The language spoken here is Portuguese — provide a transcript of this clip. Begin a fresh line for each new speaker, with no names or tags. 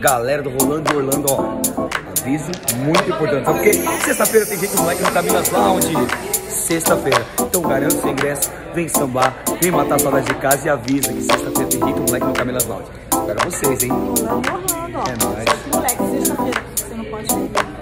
Galera do Rolando de Orlando, ó, aviso muito importante. Sabe porque sexta-feira tem gente moleque no Camilas Loud. Sexta-feira. Então garanto seu ingresso, vem sambar, vem matar a saudade de casa e avisa que sexta-feira tem gente moleque no Camilas Lounge. Espero vocês, hein?
Rolando, Orlando, ó.
É nóis.
Moleque, sexta-feira você não pode perder.